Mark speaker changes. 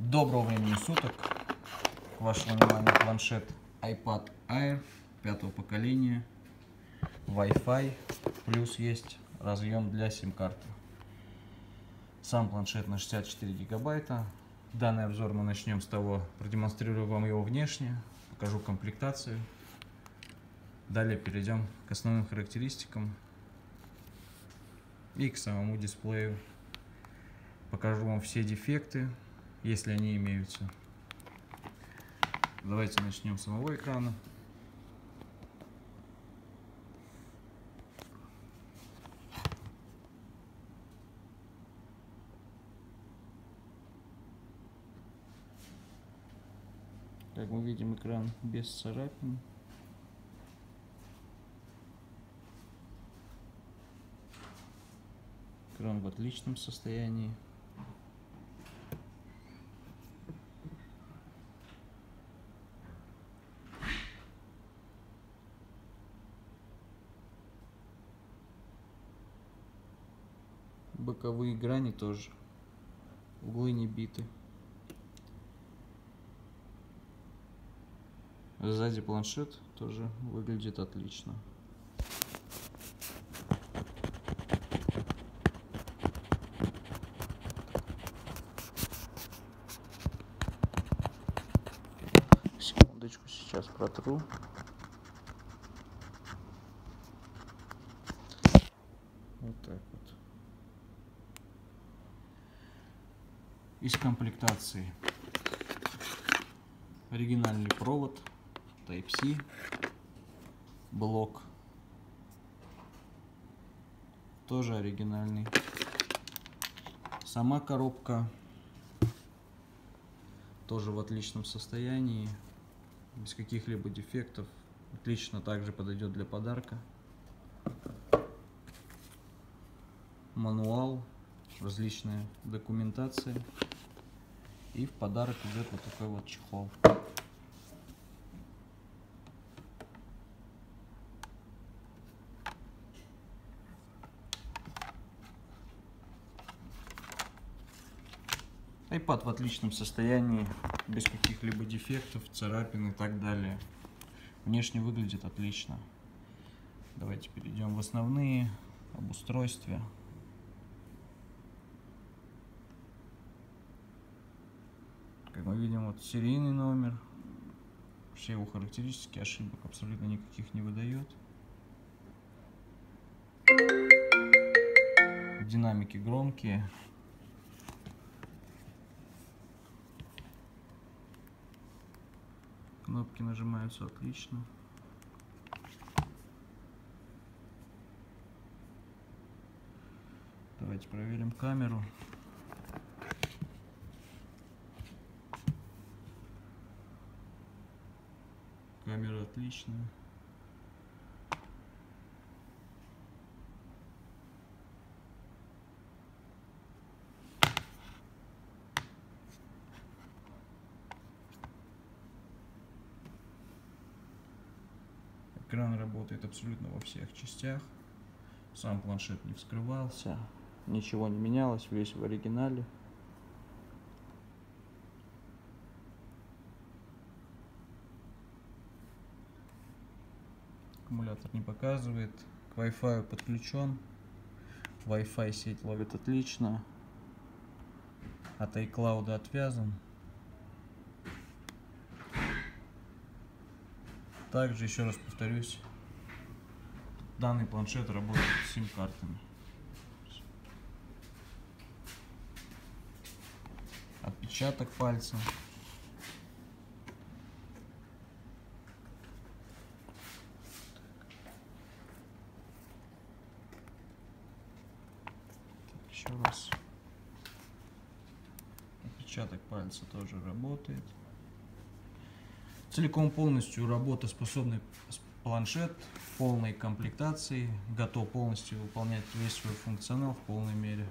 Speaker 1: Доброго времени суток. К вашему вниманию планшет iPad Air пятого поколения. Wi-Fi. Плюс есть разъем для сим-карты. Сам планшет на 64 гигабайта. Данный обзор мы начнем с того, продемонстрирую вам его внешне, покажу комплектацию. Далее перейдем к основным характеристикам и к самому дисплею. Покажу вам все дефекты, если они имеются. Давайте начнем с самого экрана. Как мы видим, экран без царапин. Экран в отличном состоянии. Боковые грани тоже. Углы не биты. Сзади планшет тоже выглядит отлично. Секундочку, сейчас протру. Вот так вот. Из комплектации оригинальный провод Type-C, блок тоже оригинальный. Сама коробка тоже в отличном состоянии, без каких-либо дефектов. Отлично также подойдет для подарка. Мануал, различная документация. И в подарок идет вот такой вот чехол. iPad в отличном состоянии, без каких-либо дефектов, царапин и так далее. Внешне выглядит отлично. Давайте перейдем в основные об устройстве. Как мы видим, вот серийный номер. Все его характеристики, ошибок абсолютно никаких не выдает. Динамики громкие. Кнопки нажимаются отлично. Давайте проверим камеру. Камера отличная. Экран работает абсолютно во всех частях. Сам планшет не вскрывался, ничего не менялось, весь в оригинале. Аккумулятор не показывает. К Wi-Fi подключен. Wi-Fi сеть ловит отлично. От iCloud отвязан. Также, еще раз повторюсь, данный планшет работает с сим-картами. Отпечаток пальца. Еще раз. Отпечаток пальца тоже работает. Целиком полностью работоспособный планшет в полной комплектации, готов полностью выполнять весь свой функционал в полной мере.